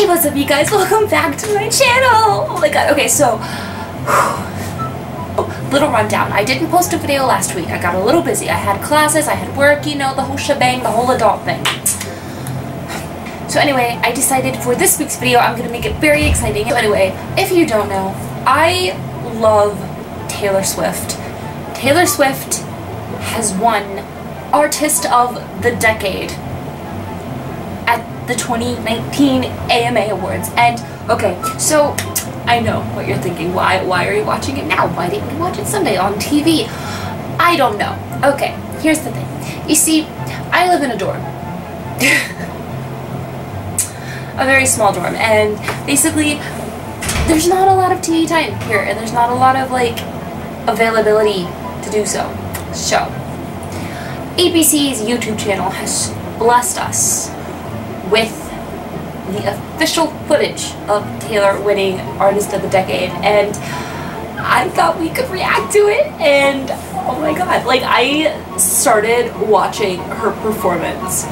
Hey, what's up you guys? Welcome back to my channel! Oh my god, okay, so... Oh, little rundown. I didn't post a video last week. I got a little busy. I had classes, I had work, you know, the whole shebang, the whole adult thing. So anyway, I decided for this week's video I'm to make it very exciting. So anyway, if you don't know, I love Taylor Swift. Taylor Swift has won Artist of the Decade the 2019 AMA Awards. And, okay, so I know what you're thinking. Why, why are you watching it now? Why didn't you watch it Sunday on TV? I don't know. Okay, here's the thing. You see, I live in a dorm. a very small dorm. And basically, there's not a lot of TV time here. And there's not a lot of, like, availability to do so. So, ABC's YouTube channel has blessed us with the official footage of Taylor winning Artist of the Decade and I thought we could react to it and oh my god, like I started watching her performance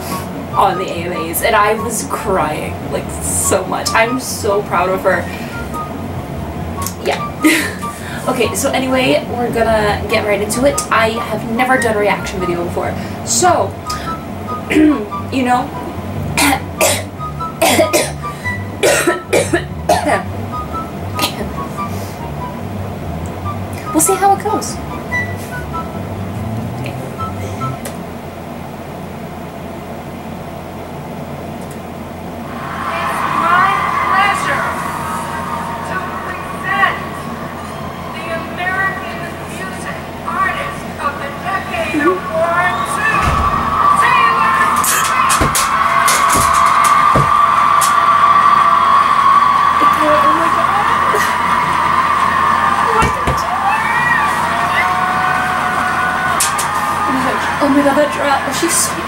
on the AMAs and I was crying like so much. I'm so proud of her. Yeah. okay, so anyway, we're gonna get right into it. I have never done a reaction video before. So, you know, we'll see how it goes. God, that drop. Oh, she's so her.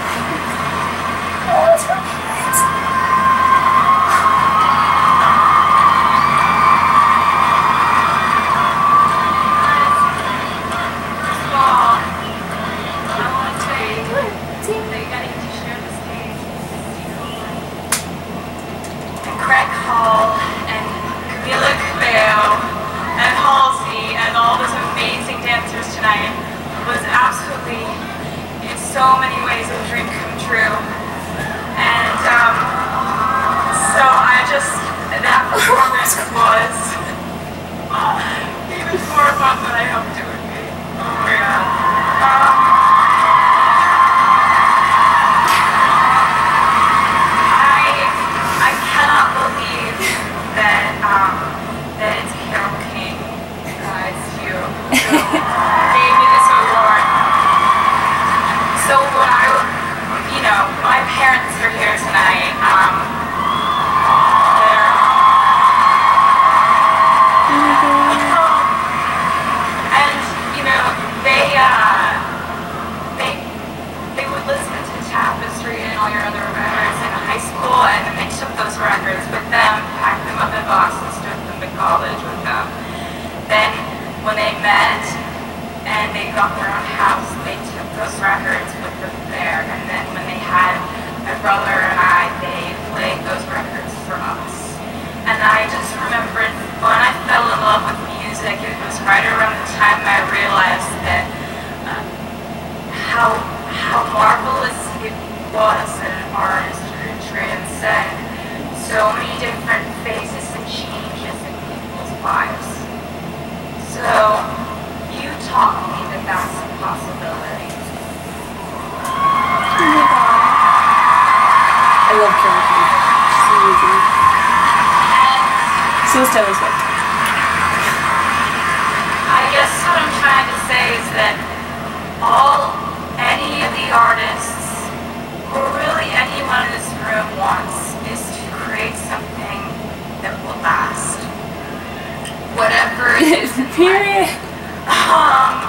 Craig Hall and Camila Cabello and Halsey and all those amazing dancers tonight so many ways a dream come true. And um, so I just, that performance was even more fun than I hoped brother and I, they played those records for us. And I just remembered when I fell in love with music, it was right around the time I realized that um, how how marvelous it was that an artist could transcend so many different phases and changes in people's lives. So you taught me that that's a possibility. I love Carole King. She's amazing. So is Taylor Swift. I guess what I'm trying to say is that all any of the artists, or really anyone in this room wants, is to create something that will last. Whatever it is. Period. Um,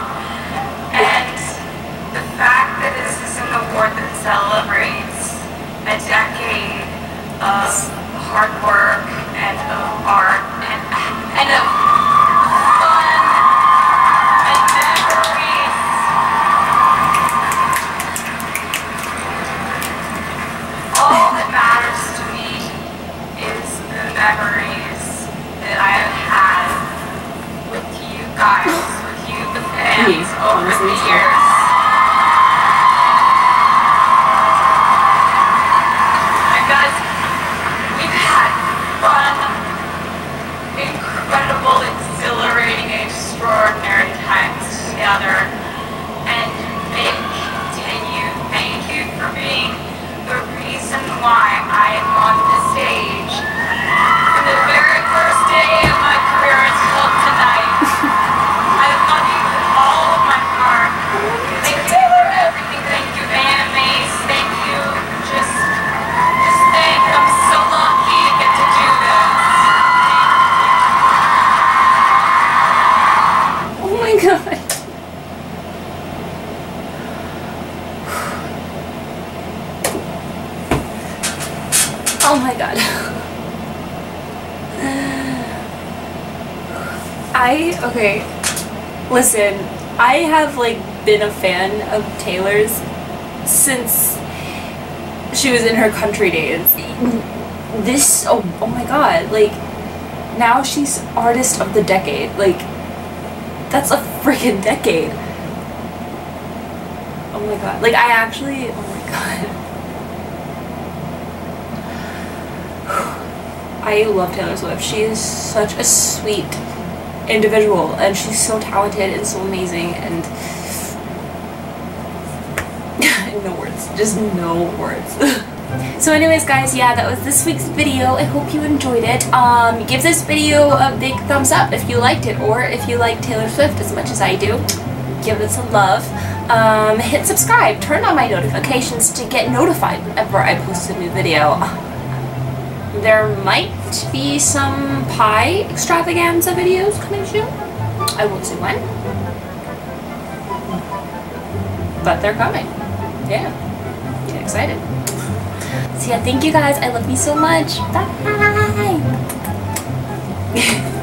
80s, honestly. I okay. Listen, I have like been a fan of Taylor's since she was in her country days. This oh, oh my god, like now she's artist of the decade. Like that's a freaking decade. Oh my god. Like I actually oh my god. I love Taylor Swift. She is such a sweet individual and she's so talented and so amazing and no words. Just no words. So anyways guys, yeah, that was this week's video. I hope you enjoyed it. Um, give this video a big thumbs up if you liked it or if you like Taylor Swift as much as I do. Give it some love. Um, hit subscribe. Turn on my notifications to get notified whenever I post a new video. There might be some pie extravaganza videos coming soon. I won't say when. But they're coming. Yeah. Get excited. So yeah, thank you guys. I love you so much. Bye.